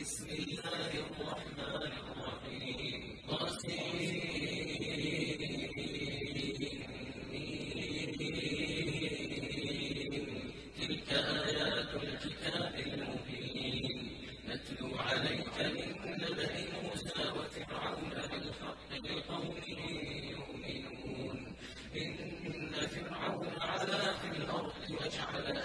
بسم الله الرحمن الرحيم. قاسمين تلك آيات الكتاب المبين. نتلو عليك من نبأ موسى وفرعون بالحق لقوم يؤمنون. إن فرعون علا في الأرض وجعل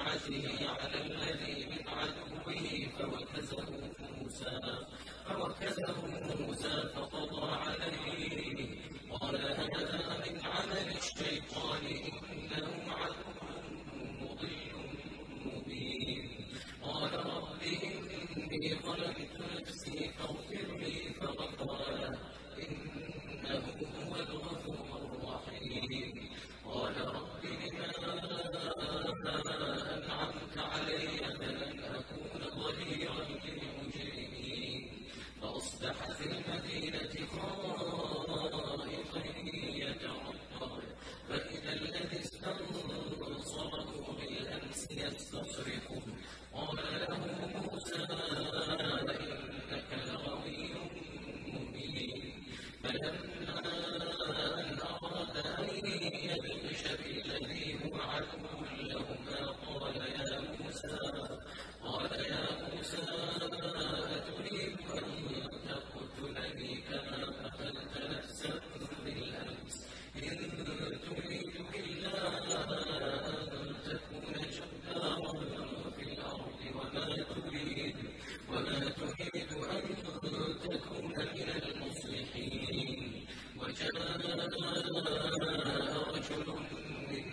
عزمه على الذي من عدوه فوكزه موسى فوكزه موسى فقضى عليه. قال هذا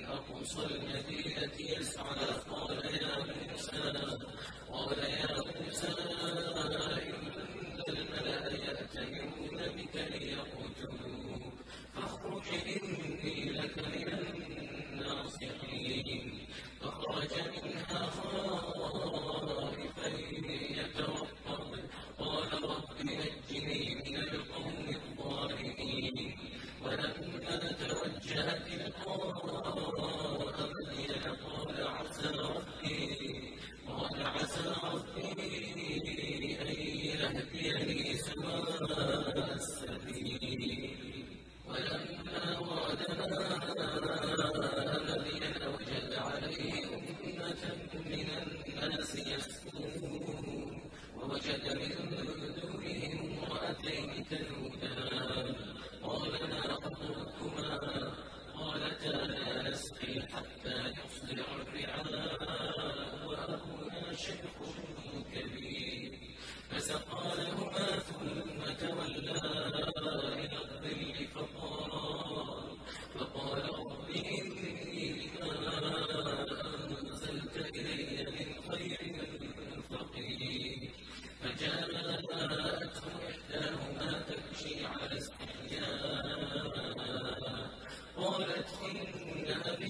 أقصى المدينة يسعى قال يا موسى قال يا موسى إن الملأ يأتمرون بك ليقتلوك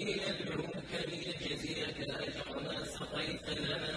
يصدقني إني أخاف أن يكذبون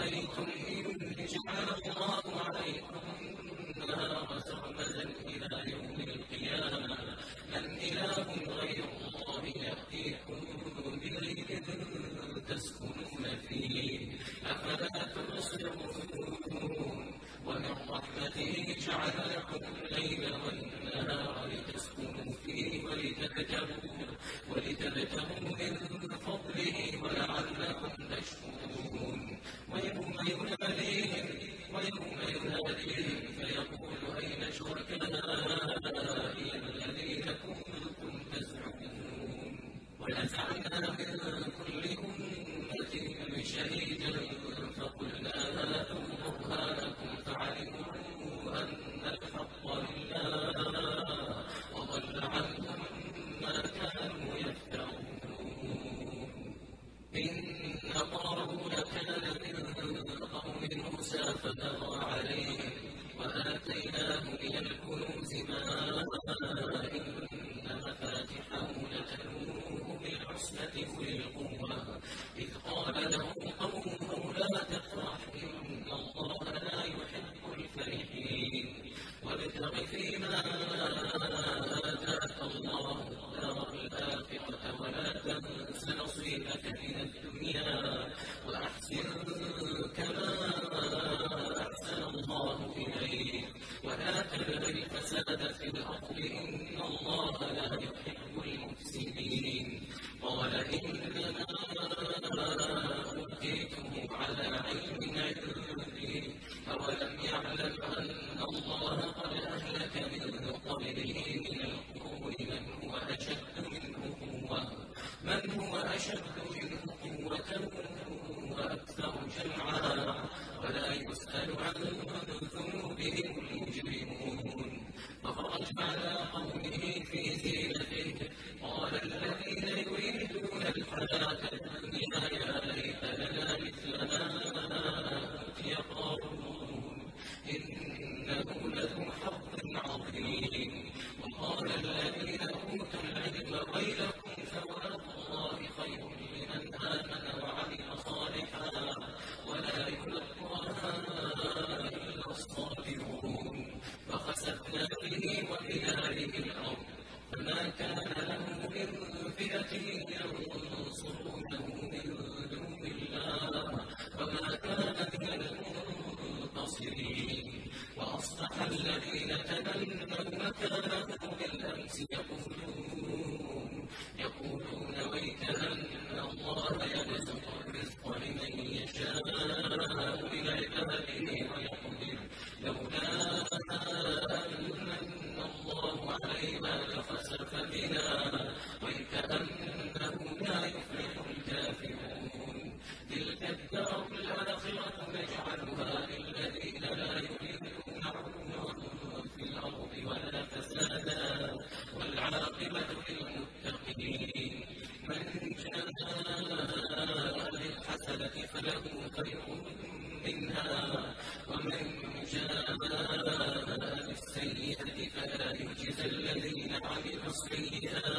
قضيت فبها من جاء بالحسنة فله خير منها ومن جاء بالسيئة فلا يجزى الذين عملوا السيئات.